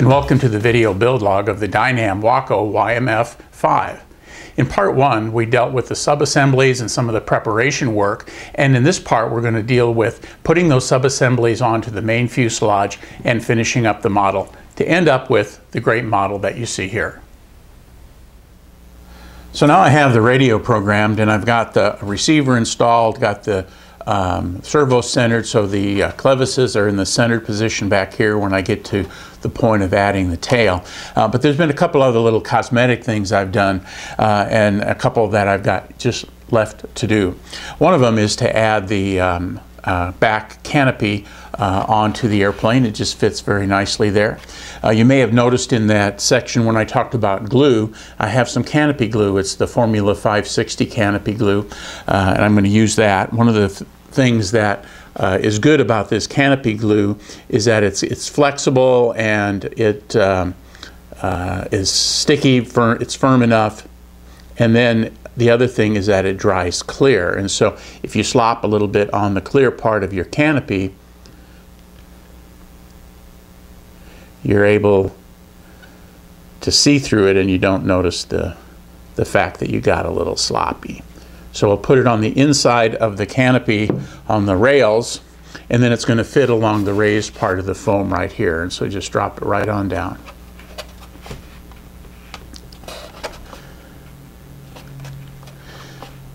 And welcome to the video build log of the Dynam Waco YMF5. In part one, we dealt with the subassemblies and some of the preparation work, and in this part, we're going to deal with putting those subassemblies onto the main fuselage and finishing up the model to end up with the great model that you see here. So now I have the radio programmed and I've got the receiver installed, got the um, servo centered so the uh, clevises are in the centered position back here when I get to the point of adding the tail. Uh, but there's been a couple other little cosmetic things I've done uh, and a couple that I've got just left to do. One of them is to add the um, uh, back canopy uh, onto the airplane. It just fits very nicely there. Uh, you may have noticed in that section when I talked about glue, I have some canopy glue. It's the Formula 560 canopy glue, uh, and I'm going to use that. One of the th things that uh, is good about this canopy glue is that it's, it's flexible and it um, uh, is sticky, firm, it's firm enough, and then the other thing is that it dries clear. And so if you slop a little bit on the clear part of your canopy, you're able to see through it and you don't notice the, the fact that you got a little sloppy. So I'll put it on the inside of the canopy on the rails and then it's going to fit along the raised part of the foam right here. And so just drop it right on down.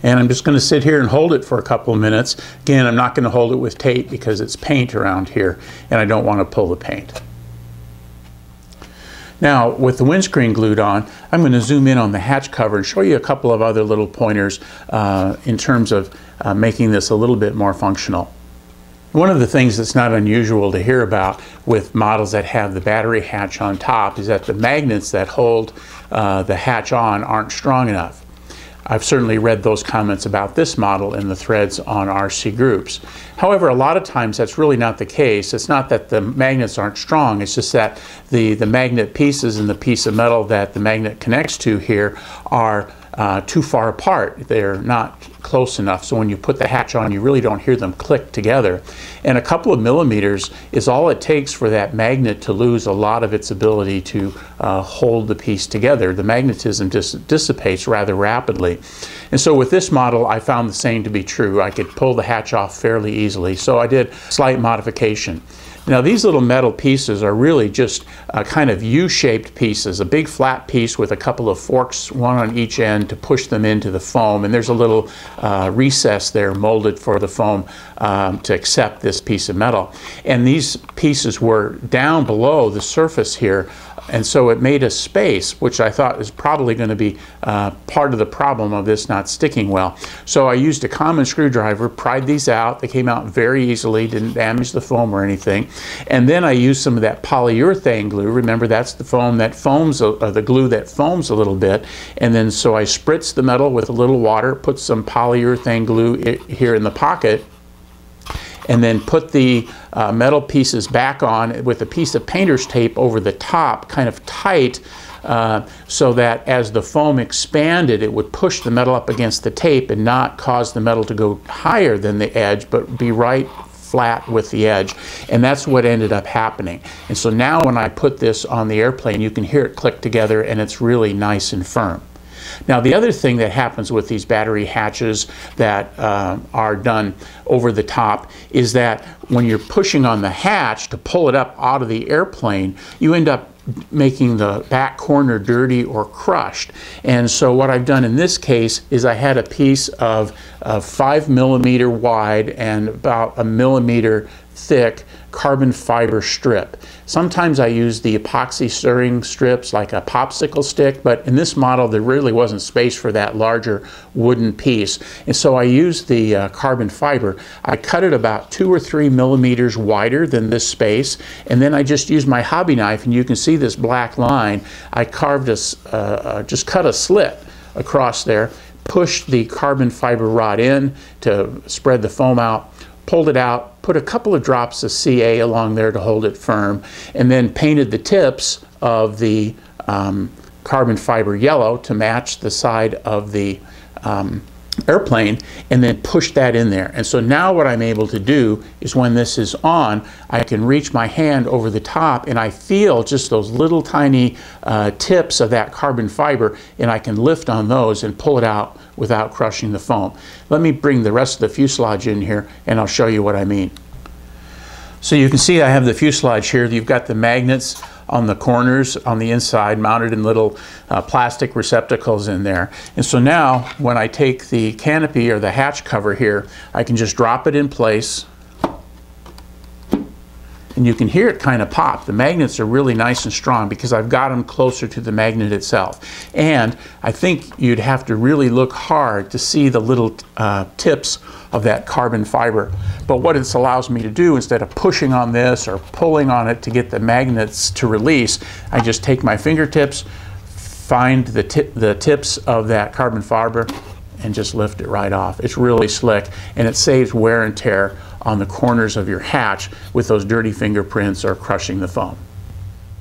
And I'm just going to sit here and hold it for a couple of minutes. Again, I'm not going to hold it with tape because it's paint around here and I don't want to pull the paint. Now, with the windscreen glued on, I'm going to zoom in on the hatch cover and show you a couple of other little pointers uh, in terms of uh, making this a little bit more functional. One of the things that's not unusual to hear about with models that have the battery hatch on top is that the magnets that hold uh, the hatch on aren't strong enough. I've certainly read those comments about this model in the threads on RC groups. However, a lot of times that's really not the case. It's not that the magnets aren't strong, it's just that the, the magnet pieces and the piece of metal that the magnet connects to here are uh, too far apart. They're not close enough. So when you put the hatch on, you really don't hear them click together. And a couple of millimeters is all it takes for that magnet to lose a lot of its ability to uh, hold the piece together. The magnetism dis dissipates rather rapidly. And so with this model, I found the same to be true. I could pull the hatch off fairly easily. So I did slight modification. Now these little metal pieces are really just a kind of U-shaped pieces, a big flat piece with a couple of forks, one on each end to push them into the foam. And there's a little uh, recess there molded for the foam um, to accept this piece of metal. And these pieces were down below the surface here and so it made a space, which I thought is probably going to be uh, part of the problem of this not sticking well. So I used a common screwdriver, pried these out. They came out very easily, didn't damage the foam or anything. And then I used some of that polyurethane glue. Remember, that's the foam that foams, uh, the glue that foams a little bit. And then so I spritzed the metal with a little water, put some polyurethane glue here in the pocket, and then put the uh, metal pieces back on with a piece of painter's tape over the top, kind of tight, uh, so that as the foam expanded, it would push the metal up against the tape and not cause the metal to go higher than the edge, but be right flat with the edge. And that's what ended up happening. And so now when I put this on the airplane, you can hear it click together and it's really nice and firm. Now, the other thing that happens with these battery hatches that uh, are done over the top is that when you're pushing on the hatch to pull it up out of the airplane, you end up making the back corner dirty or crushed. And so what I've done in this case is I had a piece of, of five millimeter wide and about a millimeter thick carbon fiber strip. Sometimes I use the epoxy stirring strips like a popsicle stick, but in this model there really wasn't space for that larger wooden piece. And so I used the uh, carbon fiber. I cut it about two or three millimeters wider than this space, and then I just used my hobby knife, and you can see this black line. I carved a, uh, uh, just cut a slit across there, pushed the carbon fiber rod in to spread the foam out, pulled it out, put a couple of drops of CA along there to hold it firm, and then painted the tips of the um, carbon fiber yellow to match the side of the um, airplane and then push that in there. And so now what I'm able to do is when this is on, I can reach my hand over the top and I feel just those little tiny uh, tips of that carbon fiber and I can lift on those and pull it out without crushing the foam. Let me bring the rest of the fuselage in here and I'll show you what I mean. So you can see I have the fuselage here. You've got the magnets on the corners on the inside mounted in little uh, plastic receptacles in there. And so now when I take the canopy or the hatch cover here, I can just drop it in place and you can hear it kind of pop. The magnets are really nice and strong because I've got them closer to the magnet itself. And I think you'd have to really look hard to see the little uh, tips of that carbon fiber. But what this allows me to do, instead of pushing on this or pulling on it to get the magnets to release, I just take my fingertips, find the, tip, the tips of that carbon fiber, and just lift it right off. It's really slick, and it saves wear and tear on the corners of your hatch with those dirty fingerprints or crushing the foam.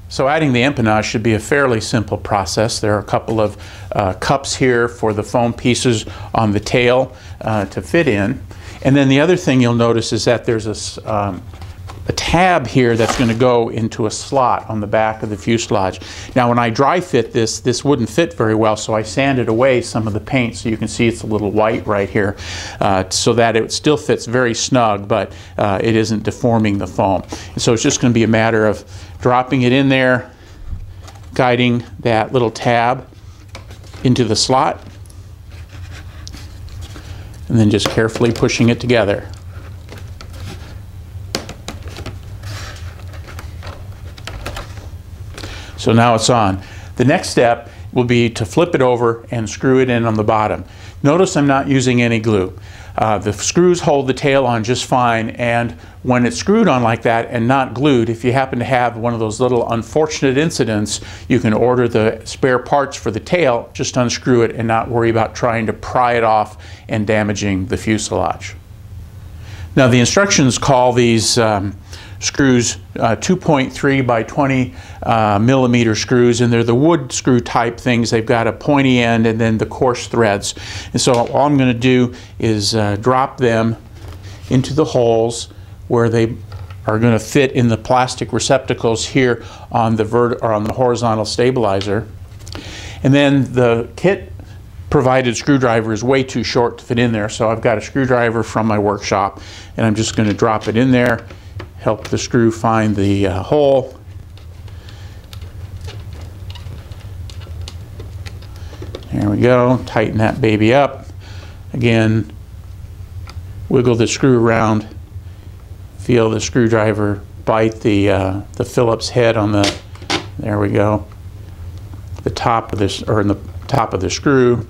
So adding the empennage should be a fairly simple process. There are a couple of uh, cups here for the foam pieces on the tail uh, to fit in. And then the other thing you'll notice is that there's a, um, a tab here that's going to go into a slot on the back of the fuselage. Now when I dry fit this, this wouldn't fit very well, so I sanded away some of the paint so you can see it's a little white right here uh, so that it still fits very snug, but uh, it isn't deforming the foam. And so it's just going to be a matter of dropping it in there, guiding that little tab into the slot, and then just carefully pushing it together. So now it's on. The next step will be to flip it over and screw it in on the bottom. Notice I'm not using any glue. Uh, the screws hold the tail on just fine and when it's screwed on like that and not glued, if you happen to have one of those little unfortunate incidents, you can order the spare parts for the tail, just unscrew it and not worry about trying to pry it off and damaging the fuselage. Now the instructions call these um, screws, uh, 2.3 by 20 uh, millimeter screws, and they're the wood screw type things. They've got a pointy end and then the coarse threads. And so all I'm going to do is uh, drop them into the holes where they are going to fit in the plastic receptacles here on the vert or on the horizontal stabilizer. And then the kit provided screwdriver is way too short to fit in there, so I've got a screwdriver from my workshop, and I'm just going to drop it in there help the screw find the uh, hole. There we go, tighten that baby up. Again, wiggle the screw around, feel the screwdriver bite the, uh, the Phillips head on the, there we go, the top of this, or in the top of the screw,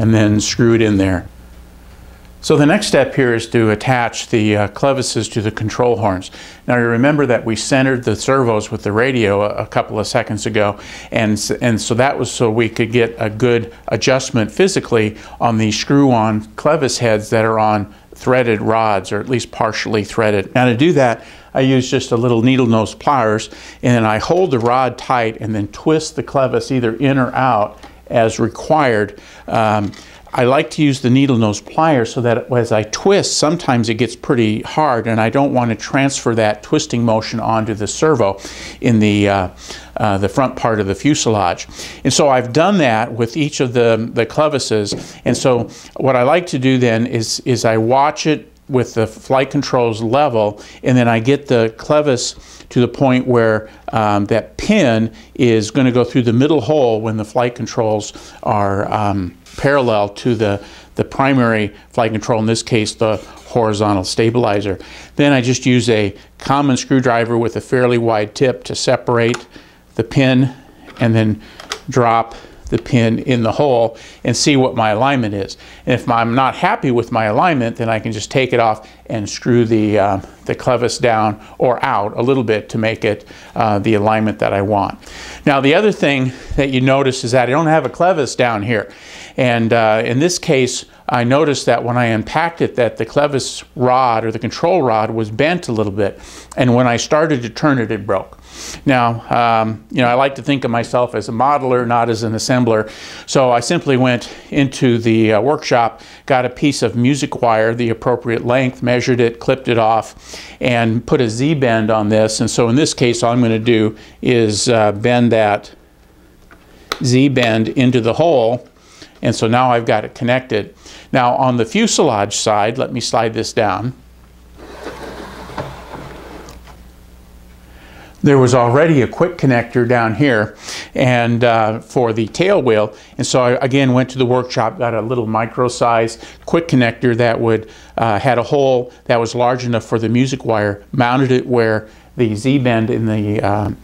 and then screw it in there. So the next step here is to attach the uh, clevises to the control horns. Now you remember that we centered the servos with the radio a, a, couple of seconds ago and, and so that was so we could get a good adjustment physically on the screw-on clevis heads that are on threaded rods or at least partially threaded. Now to do that I use just a little needle nose pliers and then I hold the rod tight and then twist the clevis either in or out as required. Um, I like to use the needle nose pliers so that as I twist, sometimes it gets pretty hard and I don't want to transfer that twisting motion onto the servo in the, uh, uh, the front part of the fuselage. And so I've done that with each of the, the clevises. And so what I like to do then is, is I watch it with the flight controls level and then I get the clevis to the point where um, that pin is going to go through the middle hole when the flight controls are um, parallel to the, the primary flight control, in this case the horizontal stabilizer. Then I just use a common screwdriver with a fairly wide tip to separate the pin and then drop the pin in the hole and see what my alignment is. And if I'm not happy with my alignment, then I can just take it off and screw the, uh, the clevis down or out a little bit to make it uh, the alignment that I want. Now the other thing that you notice is that I don't have a clevis down here. And uh, in this case, I noticed that when I unpacked it that the clevis rod or the control rod was bent a little bit and when I started to turn it it broke. Now, um, you know, I like to think of myself as a modeler, not as an assembler. So I simply went into the uh, workshop, got a piece of music wire, the appropriate length, measured it, clipped it off, and put a Z-bend on this. And so in this case, all I'm going to do is uh, bend that Z-bend into the hole. And so now I've got it connected. Now on the fuselage side, let me slide this down. There was already a quick connector down here and uh, for the tail wheel and so I again went to the workshop got a little micro size quick connector that would uh, had a hole that was large enough for the music wire mounted it where the Z-bend in the um,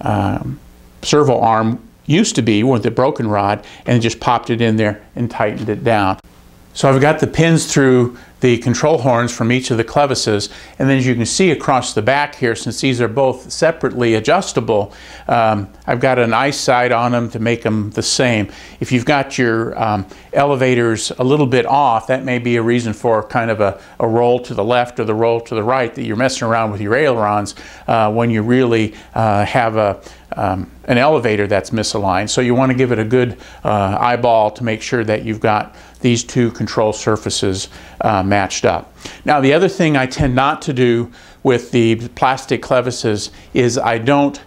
um, servo arm used to be with the broken rod and just popped it in there and tightened it down. So I've got the pins through the control horns from each of the clevises. And then as you can see across the back here, since these are both separately adjustable, um, I've got an ice side on them to make them the same. If you've got your um, elevators a little bit off, that may be a reason for kind of a, a, roll to the left or the roll to the right that you're messing around with your ailerons uh, when you really uh, have a um, an elevator that's misaligned. So you want to give it a good uh, eyeball to make sure that you've got these two control surfaces uh, matched up. Now the other thing I tend not to do with the plastic clevises is I don't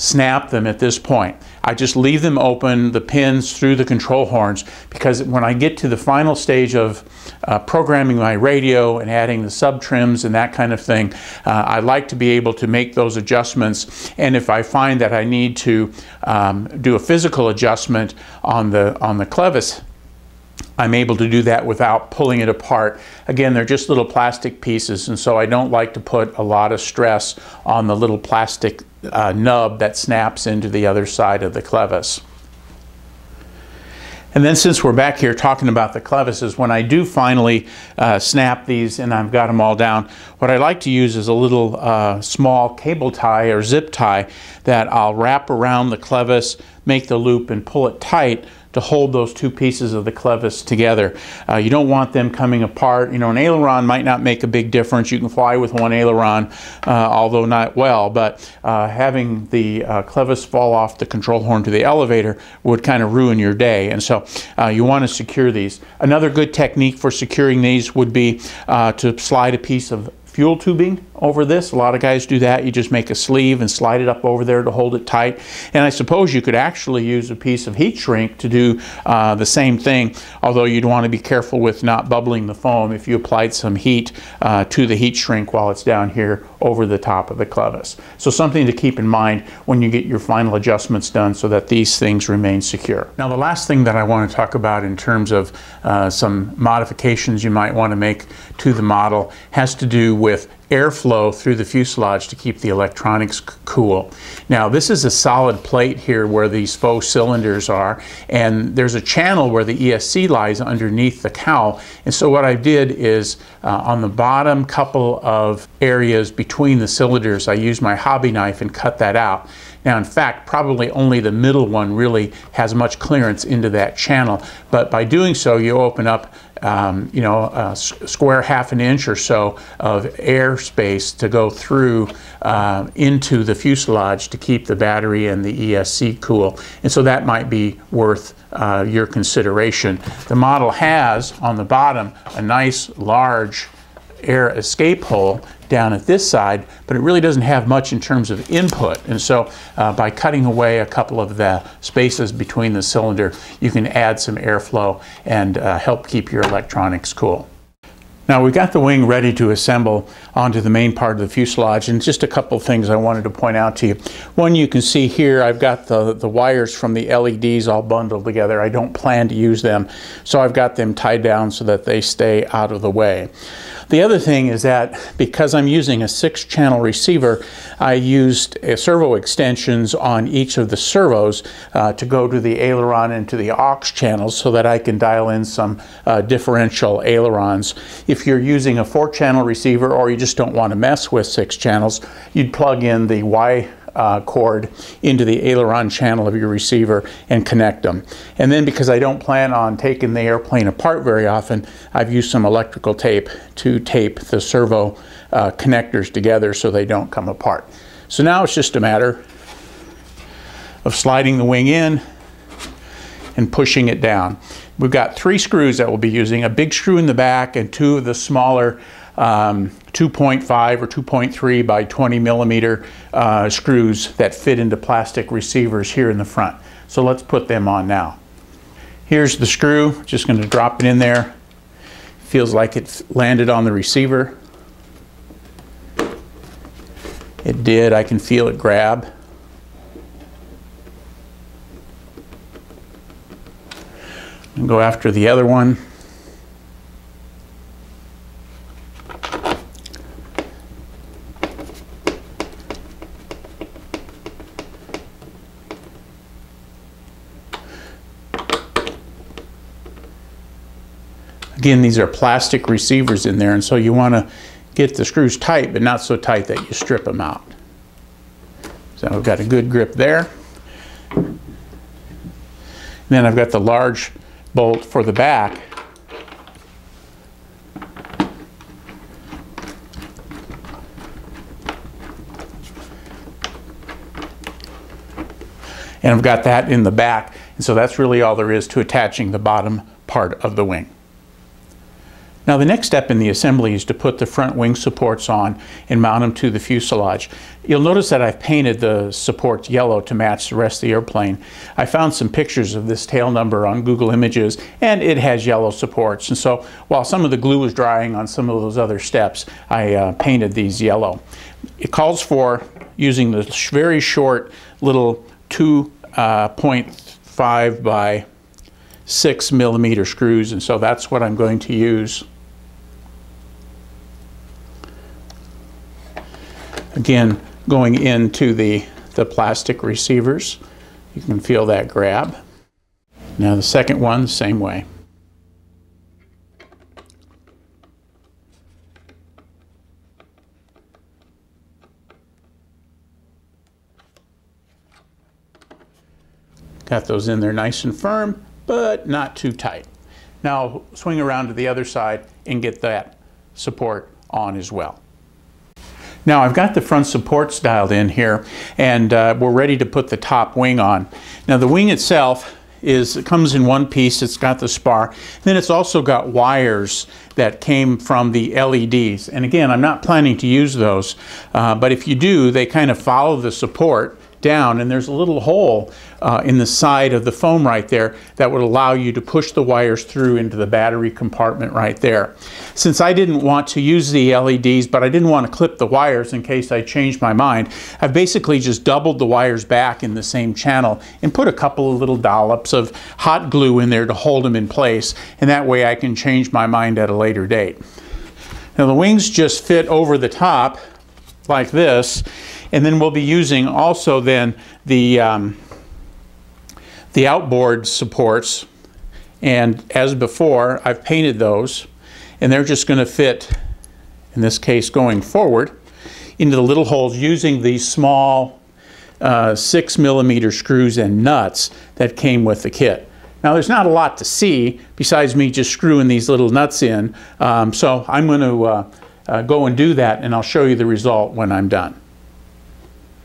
snap them at this point. I just leave them open, the pins through the control horns, because when I get to the final stage of uh, programming my radio and adding the sub trims and that kind of thing, uh, I like to be able to make those adjustments. And if I find that I need to um, do a physical adjustment on the, on the clevis, I'm able to do that without pulling it apart. Again, they're just little plastic pieces, and so I don't like to put a lot of stress on the little plastic uh, nub that snaps into the other side of the clevis. And then since we're back here talking about the clevises, when I do finally uh, snap these and I've got them all down, what I like to use is a little uh, small cable tie or zip tie that I'll wrap around the clevis, make the loop and pull it tight to hold those two pieces of the clevis together. Uh, you don't want them coming apart. You know, an aileron might not make a big difference. You can fly with one aileron, uh, although not well, but uh, having the uh, clevis fall off the control horn to the elevator would kind of ruin your day. And so uh, you want to secure these. Another good technique for securing these would be uh, to slide a piece of fuel tubing over this. A lot of guys do that. You just make a sleeve and slide it up over there to hold it tight. And I suppose you could actually use a piece of heat shrink to do uh, the same thing, although you'd want to be careful with not bubbling the foam if you applied some heat uh, to the heat shrink while it's down here over the top of the clevis. So something to keep in mind when you get your final adjustments done so that these things remain secure. Now the last thing that I want to talk about in terms of uh, some modifications you might want to make to the model has to do with airflow through the fuselage to keep the electronics cool. Now this is a solid plate here where these faux cylinders are and there's a channel where the ESC lies underneath the cowl and so what I did is uh, on the bottom couple of areas between the cylinders I used my hobby knife and cut that out. Now, in fact, probably only the middle one really has much clearance into that channel. But by doing so, you open up um, you know, a square half an inch or so of airspace to go through uh, into the fuselage to keep the battery and the ESC cool. And so that might be worth uh, your consideration. The model has on the bottom a nice large air escape hole down at this side, but it really doesn't have much in terms of input. And so uh, by cutting away a couple of the spaces between the cylinder, you can add some airflow and uh, help keep your electronics cool. Now we've got the wing ready to assemble onto the main part of the fuselage and just a couple things I wanted to point out to you. One you can see here I've got the, the wires from the LEDs all bundled together. I don't plan to use them so I've got them tied down so that they stay out of the way. The other thing is that because I'm using a six channel receiver, I used servo extensions on each of the servos uh, to go to the aileron and to the aux channels so that I can dial in some uh, differential ailerons. If you're using a four channel receiver or you just don't want to mess with six channels, you'd plug in the Y uh, cord into the aileron channel of your receiver and connect them. And then because I don't plan on taking the airplane apart very often, I've used some electrical tape to tape the servo uh, connectors together so they don't come apart. So now it's just a matter of sliding the wing in and pushing it down. We've got three screws that we'll be using, a big screw in the back and two of the smaller um, 2.5 or 2.3 by 20 millimeter uh, screws that fit into plastic receivers here in the front. So let's put them on now. Here's the screw, just going to drop it in there. Feels like it landed on the receiver. It did, I can feel it grab. And go after the other one. Again, these are plastic receivers in there, and so you want to get the screws tight, but not so tight that you strip them out. So I've got a good grip there. And then I've got the large bolt for the back. And I've got that in the back. And so that's really all there is to attaching the bottom part of the wing. Now the next step in the assembly is to put the front wing supports on and mount them to the fuselage. You'll notice that I've painted the supports yellow to match the rest of the airplane. I found some pictures of this tail number on Google Images and it has yellow supports. And so while some of the glue was drying on some of those other steps, I uh, painted these yellow. It calls for using the very short little 2.5 uh, by 6 millimeter screws and so that's what I'm going to use. Again, going into the, the plastic receivers, you can feel that grab. Now the second one, same way. Got those in there nice and firm, but not too tight. Now swing around to the other side and get that support on as well. Now I've got the front supports dialed in here and uh, we're ready to put the top wing on. Now the wing itself is it comes in one piece, it's got the spar, then it's also got wires that came from the LEDs. And again, I'm not planning to use those, uh, but if you do, they kind of follow the support down and there's a little hole uh, in the side of the foam right there that would allow you to push the wires through into the battery compartment right there. Since I didn't want to use the LEDs but I didn't want to clip the wires in case I changed my mind, I've basically just doubled the wires back in the same channel and put a couple of little dollops of hot glue in there to hold them in place and that way I can change my mind at a later date. Now the wings just fit over the top like this and then we'll be using also then the, um, the outboard supports. And as before, I've painted those and they're just going to fit, in this case going forward, into the little holes using these small uh, six millimeter screws and nuts that came with the kit. Now there's not a lot to see besides me just screwing these little nuts in. Um, so I'm going to uh, uh, go and do that and I'll show you the result when I'm done.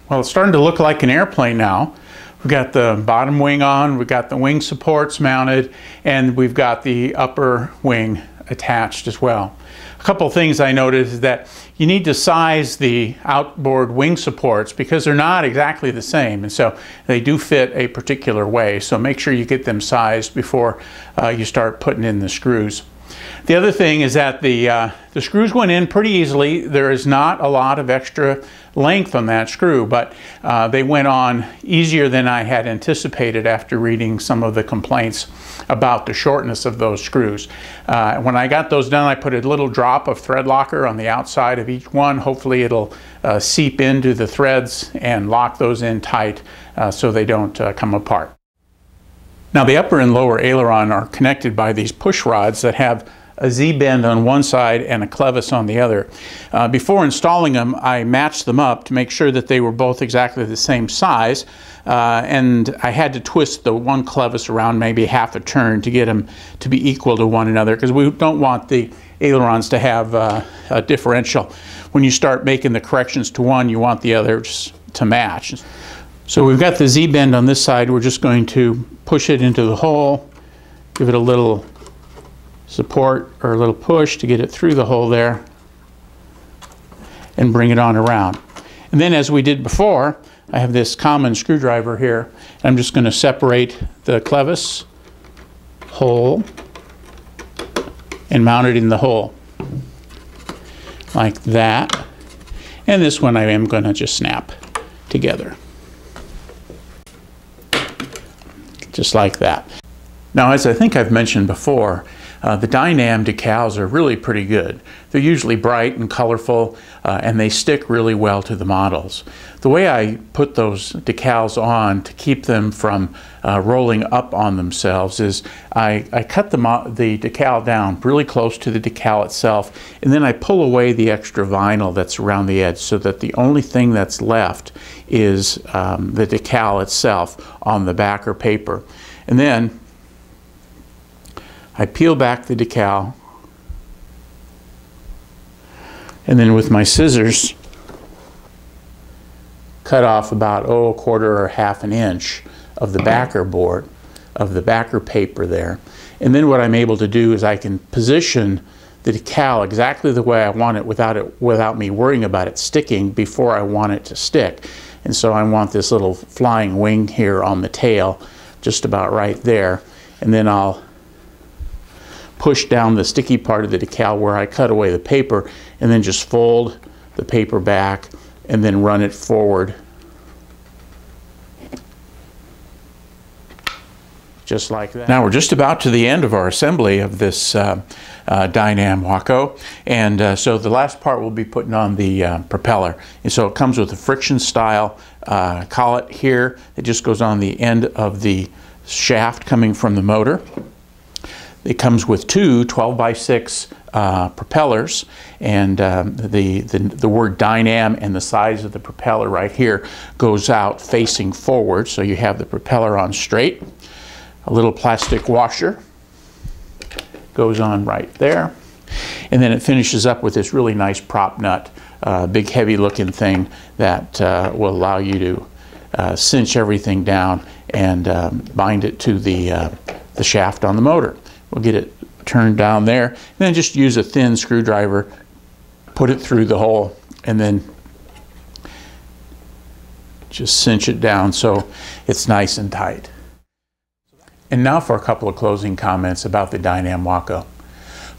Well, it's starting to look like an airplane now. We've got the bottom wing on, we've got the wing supports mounted, and we've got the upper wing attached as well. A couple things I noticed is that you need to size the outboard wing supports because they're not exactly the same and so they do fit a particular way so make sure you get them sized before uh, you start putting in the screws. The other thing is that the, uh, the screws went in pretty easily. There is not a lot of extra length on that screw, but uh, they went on easier than I had anticipated after reading some of the complaints about the shortness of those screws. Uh, when I got those done, I put a little drop of thread locker on the outside of each one. Hopefully it'll uh, seep into the threads and lock those in tight uh, so they don't uh, come apart. Now the upper and lower aileron are connected by these push rods that have a Z-bend on one side and a clevis on the other. Uh, before installing them, I matched them up to make sure that they were both exactly the same size. Uh, and I had to twist the one clevis around maybe half a turn to get them to be equal to one another because we don't want the ailerons to have uh, a differential. When you start making the corrections to one, you want the others to match. So we've got the Z-bend on this side. We're just going to push it into the hole, give it a little support or a little push to get it through the hole there and bring it on around. And then as we did before, I have this common screwdriver here. I'm just going to separate the clevis hole and mount it in the hole like that. And this one I am going to just snap together. Just like that. Now, as I think I've mentioned before, uh, the Dynam decals are really pretty good. They're usually bright and colorful uh, and they stick really well to the models. The way I put those decals on to keep them from uh, rolling up on themselves is I, I cut the, the decal down really close to the decal itself and then I pull away the extra vinyl that's around the edge so that the only thing that's left is um, the decal itself on the backer paper. And then I peel back the decal. And then with my scissors cut off about oh a quarter or half an inch of the backer board of the backer paper there. And then what I'm able to do is I can position the decal exactly the way I want it without it without me worrying about it sticking before I want it to stick. And so I want this little flying wing here on the tail just about right there. And then I'll push down the sticky part of the decal where I cut away the paper and then just fold the paper back and then run it forward. Just like that. Now we're just about to the end of our assembly of this uh, uh, Dynam Waco. And uh, so the last part we'll be putting on the uh, propeller. And so it comes with a friction style uh, collet here. It just goes on the end of the shaft coming from the motor it comes with two 12 by 6 uh, propellers and um, the, the, the, word Dynam and the size of the propeller right here goes out facing forward so you have the propeller on straight. A little plastic washer goes on right there and then it finishes up with this really nice prop nut, uh, big heavy looking thing that uh, will allow you to uh, cinch everything down and um, bind it to the, uh, the shaft on the motor. We'll get it turned down there. And then just use a thin screwdriver, put it through the hole, and then just cinch it down so it's nice and tight. And now for a couple of closing comments about the Dynam Waco.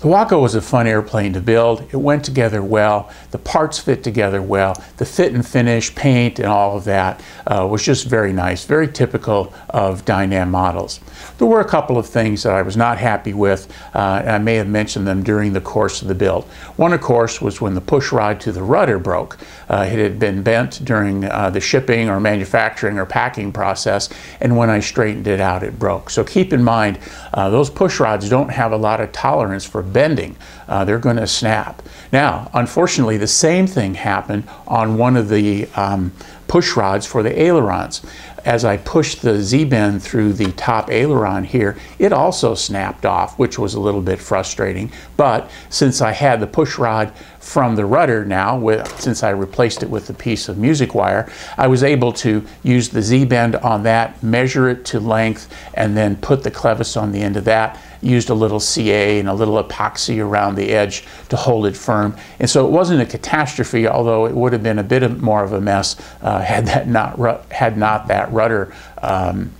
The Waco was a fun airplane to build. It went together well. The parts fit together well. The fit and finish, paint, and all of that uh, was just very nice, very typical of Dynam models. There were a couple of things that I was not happy with, uh, and I may have mentioned them during the course of the build. One, of course, was when the push rod to the rudder broke. Uh, it had been bent during uh, the shipping or manufacturing or packing process, and when I straightened it out, it broke. So keep in mind, uh, those push rods don't have a lot of tolerance for bending. Uh, they're going to snap. Now, unfortunately, the same thing happened on one of the um, push rods for the ailerons. As I pushed the Z-bend through the top aileron here, it also snapped off, which was a little bit frustrating. But since I had the push rod from the rudder now, with, since I replaced it with a piece of music wire, I was able to use the Z-bend on that, measure it to length, and then put the clevis on the end of that used a little CA and a little epoxy around the edge to hold it firm. And so it wasn't a catastrophe, although it would have been a bit of more of a mess uh, had that not had not that rudder um,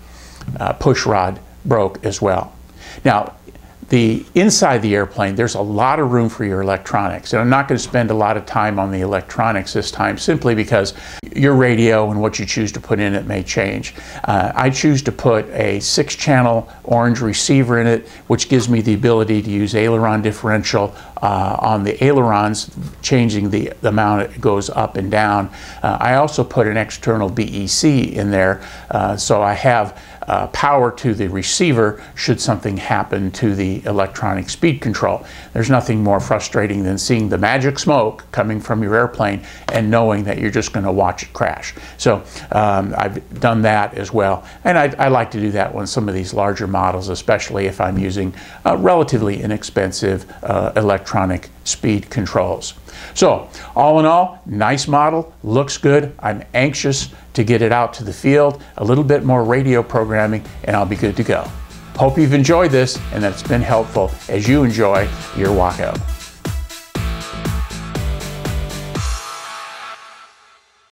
uh, push rod broke as well. Now, the inside the airplane, there's a lot of room for your electronics. And I'm not going to spend a lot of time on the electronics this time simply because your radio and what you choose to put in it may change. Uh, I choose to put a six channel orange receiver in it, which gives me the ability to use aileron differential uh, on the ailerons, changing the, the amount it goes up and down. Uh, I also put an external BEC in there, uh, so I have uh, power to the receiver should something happen to the electronic speed control. There's nothing more frustrating than seeing the magic smoke coming from your airplane and knowing that you're just going to watch it crash. So um, I've done that as well. And I, I, like to do that on some of these larger models, especially if I'm using relatively inexpensive uh, electronic speed controls. So all in all, nice model, looks good. I'm anxious to get it out to the field, a little bit more radio programming, and I'll be good to go. Hope you've enjoyed this and that it's been helpful as you enjoy your walkout.